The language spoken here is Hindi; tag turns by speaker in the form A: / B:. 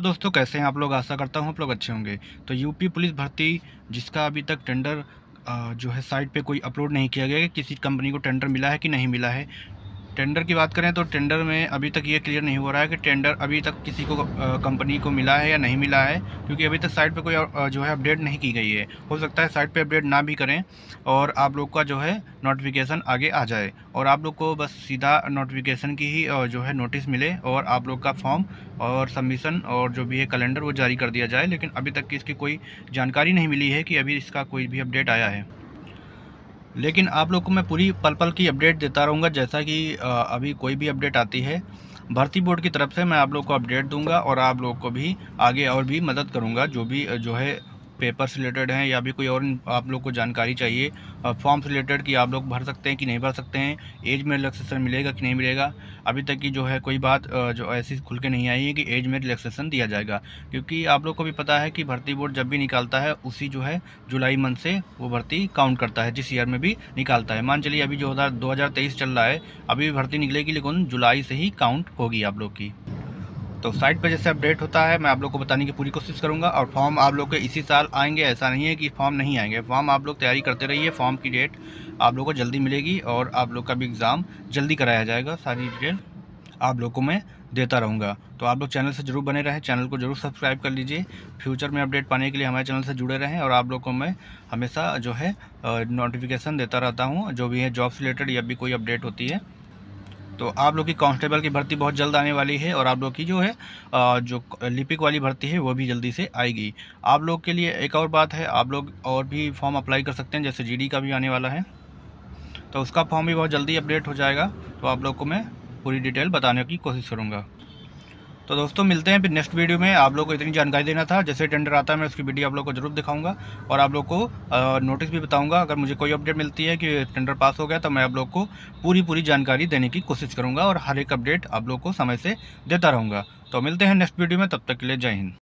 A: तो दोस्तों, कैसे हैं आप लोग? आशा करता हूँ आप लोग अच्छे होंगे। तो यूपी पुलिस भर्ती, जिसका अभी तक टेंडर जो है साइट पे कोई अपलोड नहीं किया गया किसी कंपनी को टेंडर मिला है कि नहीं मिला है टेंडर की बात करें तो टेंडर में अभी तक ये क्लियर नहीं हो रहा है कि टेंडर अभी तक किसी को कंपनी को मिला है या नहीं मिला है, क्योंकि अभी तक साइट पे कोई जो है अपडेट नहीं की गई है। हो सकता है साइट पे अपडेट ना भी करें और आप लोग का जो है नोटिफिकेशन आगे आ जाए और आप लोग को बस सीधा नोटिफिकेशन की ही जो है नोटिस मिले और आप लोग का फॉर्म और सबमिशन और जो भी है कैलेंडर वो जारी कर दिया जाए, लेकिन अभी तक की इसकी कोई जानकारी नहीं मिली है कि अभी इसका कोई भी अपडेट आया है। लेकिन आप लोग को मैं पूरी पल पल की अपडेट देता रहूँगा, जैसा कि अभी कोई भी अपडेट आती है, भर्ती बोर्ड की तरफ़ से मैं आप लोग को अपडेट दूँगा और आप लोग को भी आगे और भी मदद करूँगा, जो भी जो है पेपर से रिलेटेड हैं या भी कोई और आप लोग को जानकारी चाहिए फॉर्म से रिलेटेड कि आप लोग भर सकते हैं कि नहीं भर सकते हैं एज में रिलैक्सेशन मिलेगा कि नहीं मिलेगा? अभी तक की जो है कोई बात जो ऐसी खुल के नहीं आई है कि एज में रिलैक्सेशन दिया जाएगा। क्योंकि आप लोग को भी पता है कि भर्ती बोर्ड जब भी निकालता है, उसी जो है जुलाई मंथ से वो भर्ती काउंट करता है, जिस ईयर में भी निकालता है। मान चलिए अभी जो दो हज़ार तेईस चल रहा है, अभी भर्ती निकलेगी, लेकिन जुलाई से ही काउंट होगी आप लोग की। तो साइट पर जैसे अपडेट होता है, मैं आप लोग को बताने की पूरी कोशिश करूँगा और फॉर्म आप लोग के इसी साल आएँगे। ऐसा नहीं है कि फॉर्म नहीं आएँगे। फॉर्म आप लोग तैयारी करते रहिए। फॉर्म की डेट आप लोग को जल्दी मिलेगी और आप लोग का भी एग्ज़ाम जल्दी कराया जाएगा। सारी डिटेल आप लोग को मैं देता रहूँगा। तो आप लोग चैनल से ज़रूर बने रहें। चैनल को ज़रूर सब्सक्राइब कर लीजिए। फ्यूचर में अपडेट पाने के लिए हमारे चैनल से जुड़े रहें और आप लोग को मैं हमेशा जो है नोटिफिकेशन देता रहता हूँ। जो भी है जॉब से रिलेटेड या भी कोई अपडेट होती है तो आप लोग की कांस्टेबल की भर्ती बहुत जल्द आने वाली है और आप लोग की जो है जो लिपिक वाली भर्ती है, वो भी जल्दी से आएगी। आप लोग के लिए एक और बात है, आप लोग और भी फॉर्म अप्लाई कर सकते हैं, जैसे जीडी का भी आने वाला है। तो उसका फॉर्म भी बहुत जल्दी अपडेट हो जाएगा तो आप लोग को मैं पूरी डिटेल बताने की कोशिश करूँगा। तो दोस्तों, मिलते हैं फिर नेक्स्ट वीडियो में। आप लोग को इतनी जानकारी देना था। जैसे टेंडर आता है, मैं उसकी वीडियो आप लोग को ज़रूर दिखाऊँगा। और आप लोग को नोटिस भी बताऊँगा। अगर मुझे कोई अपडेट मिलती है कि टेंडर पास हो गया तो मैं आप लोग को पूरी पूरी जानकारी देने की कोशिश करूँगा। और हर एक अपडेट आप लोग को समय से देता रहूँगा। तो मिलते हैं नेक्स्ट वीडियो में। तब तक के लिए जय हिंद।